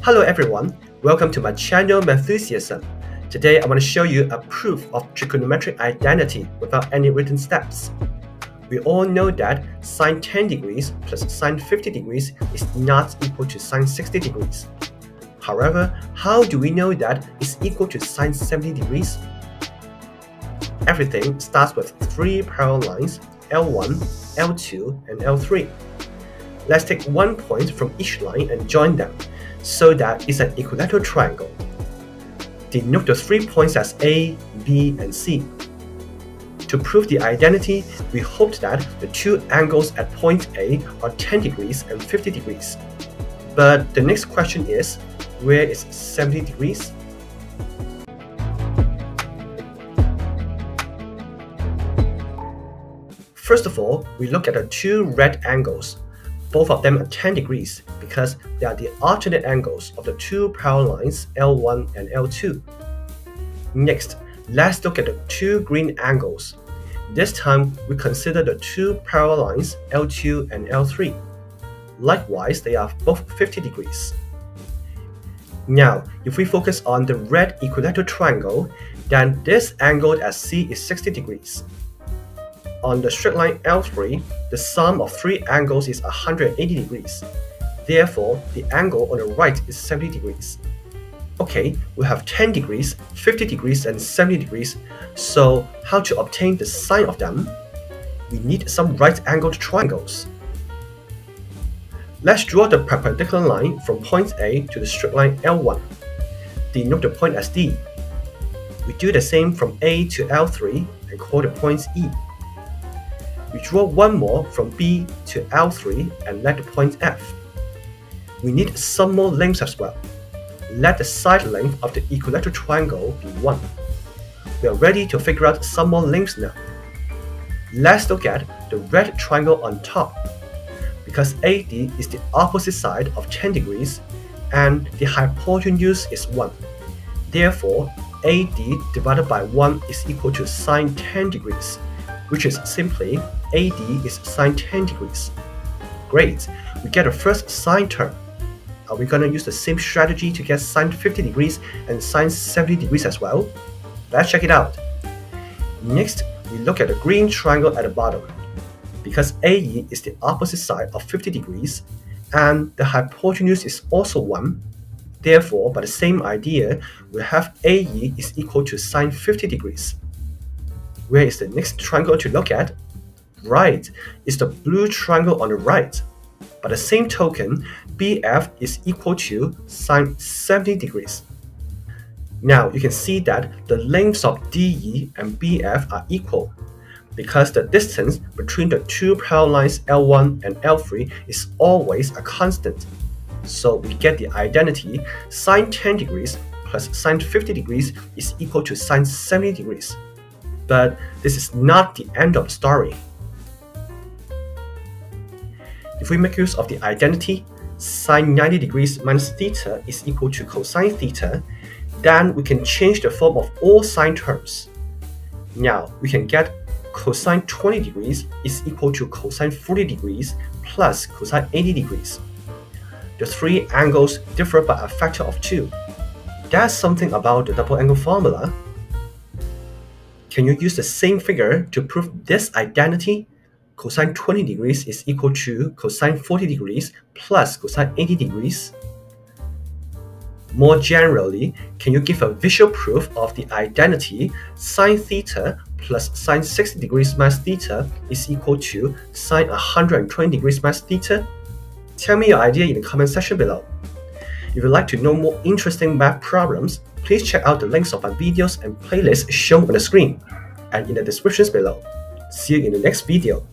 Hello everyone, welcome to my channel Mathusiasm. Today I want to show you a proof of trigonometric identity without any written steps. We all know that sine 10 degrees plus sine 50 degrees is not equal to sine 60 degrees. However, how do we know that it's equal to sine 70 degrees? Everything starts with three parallel lines, L1, L2, and L3. Let's take one point from each line and join them so that it's an equilateral triangle. Denote the three points as A, B, and C. To prove the identity, we hoped that the two angles at point A are 10 degrees and 50 degrees. But the next question is, where is 70 degrees? First of all, we look at the two red angles, both of them are 10 degrees because they are the alternate angles of the two parallel lines L1 and L2. Next, let's look at the two green angles. This time, we consider the two parallel lines L2 and L3. Likewise, they are both 50 degrees. Now, if we focus on the red equilateral triangle, then this angle at C is 60 degrees. On the straight line L3, the sum of three angles is 180 degrees. Therefore, the angle on the right is 70 degrees. Okay, we have 10 degrees, 50 degrees, and 70 degrees, so how to obtain the sine of them? We need some right-angled triangles. Let's draw the perpendicular line from point A to the straight line L1. Denote the point as D. We do the same from A to L3 and call the points E. We draw one more from B to L3 and let the point F. We need some more lengths as well. Let the side length of the equilateral triangle be 1. We are ready to figure out some more lengths now. Let's look at the red triangle on top. Because AD is the opposite side of 10 degrees and the hypotenuse is 1. Therefore, AD divided by 1 is equal to sine 10 degrees which is simply AD is sine 10 degrees. Great, we get the first sine term. Are we going to use the same strategy to get sine 50 degrees and sine 70 degrees as well? Let's check it out. Next, we look at the green triangle at the bottom. Because AE is the opposite side of 50 degrees, and the hypotenuse is also 1, therefore, by the same idea, we have AE is equal to sine 50 degrees. Where is the next triangle to look at? Right, is the blue triangle on the right. By the same token, BF is equal to sine 70 degrees. Now you can see that the lengths of DE and BF are equal because the distance between the two parallel lines L1 and L3 is always a constant. So we get the identity sine 10 degrees plus sine 50 degrees is equal to sine 70 degrees. But this is not the end of the story. If we make use of the identity sine 90 degrees minus theta is equal to cosine theta, then we can change the form of all sine terms. Now we can get cosine 20 degrees is equal to cosine 40 degrees plus cosine 80 degrees. The three angles differ by a factor of 2. That's something about the double angle formula can you use the same figure to prove this identity? Cosine 20 degrees is equal to cosine 40 degrees plus cosine 80 degrees. More generally, can you give a visual proof of the identity sine theta plus sine 60 degrees minus theta is equal to sine 120 degrees minus theta? Tell me your idea in the comment section below. If you'd like to know more interesting math problems, please check out the links of my videos and playlists shown on the screen and in the descriptions below. See you in the next video.